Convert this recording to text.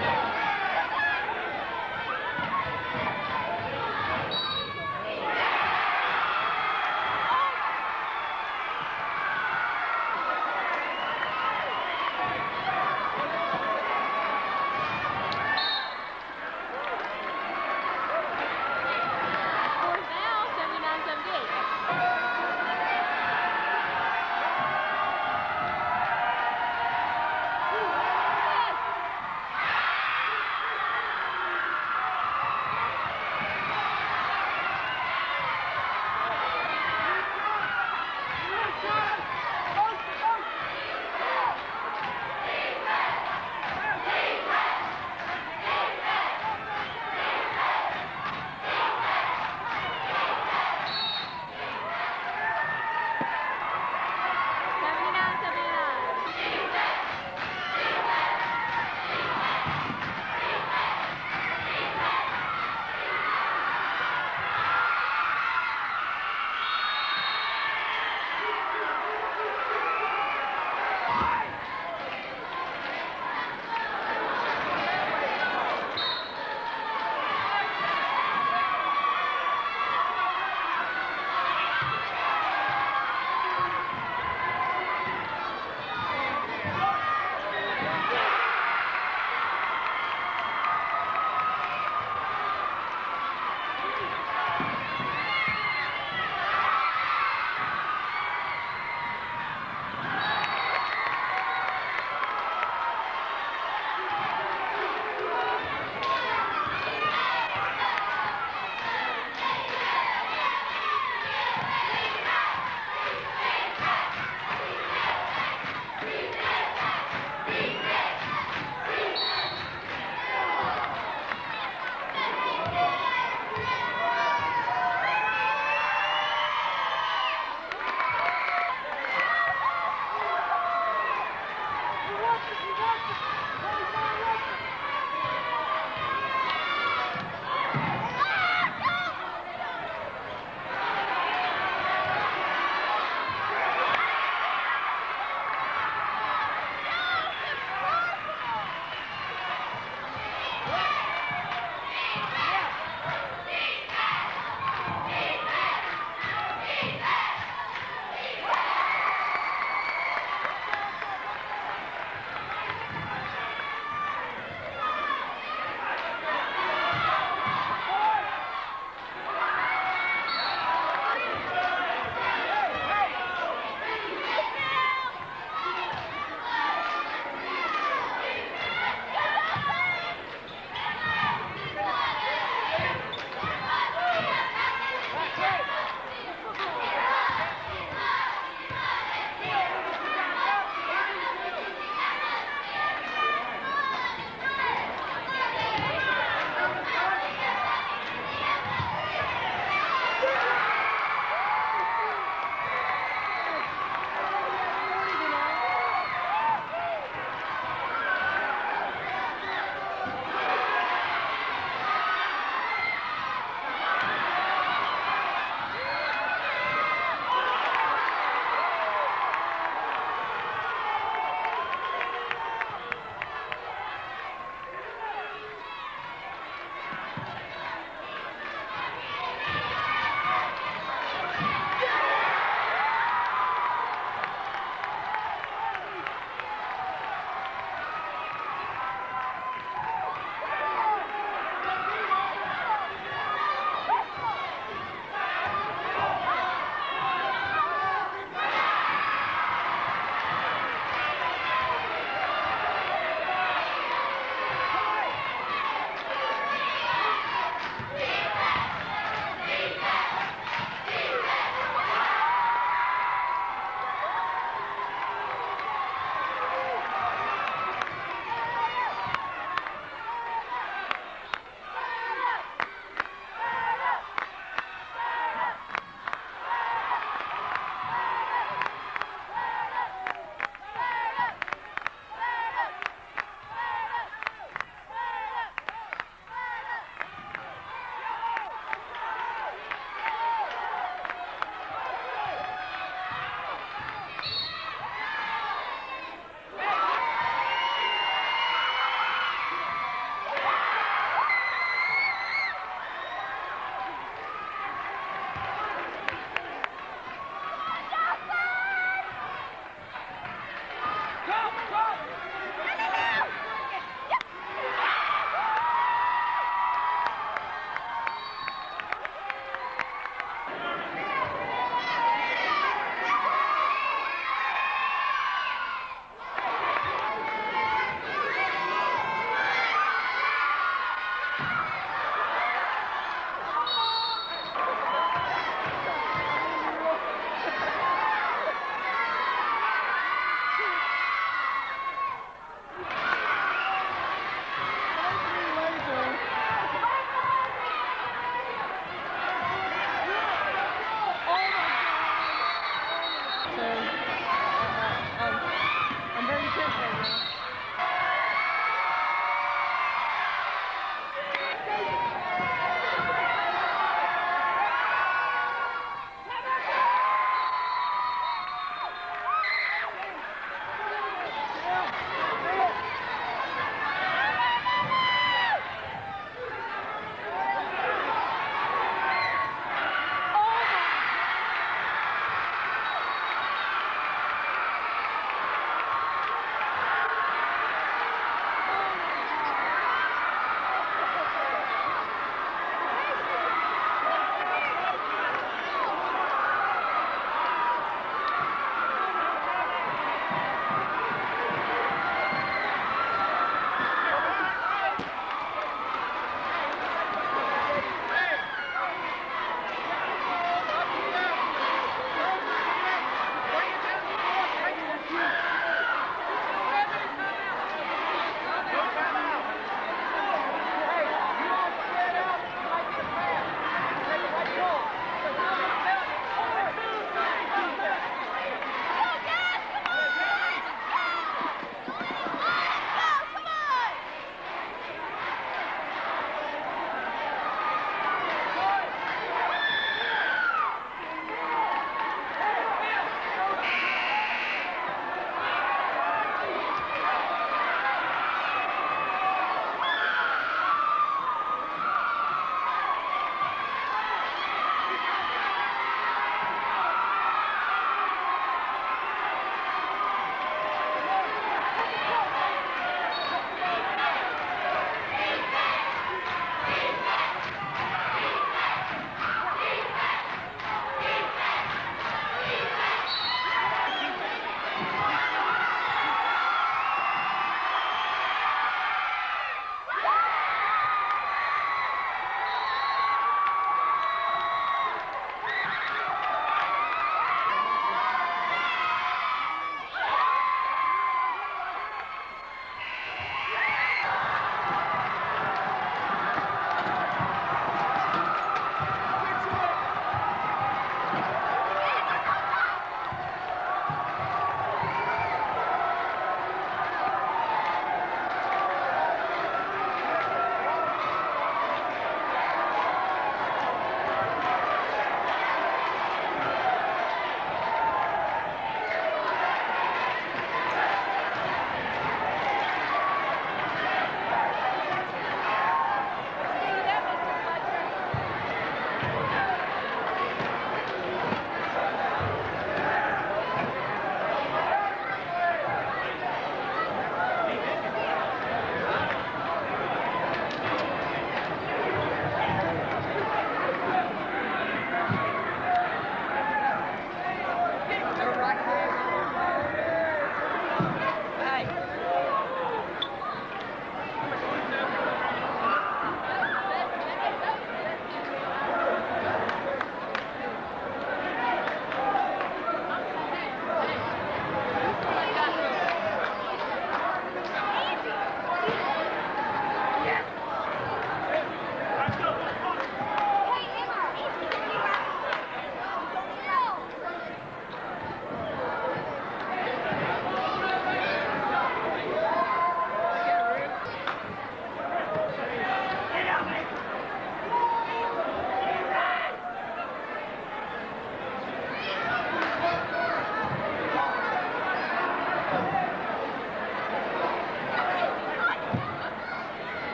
Yeah.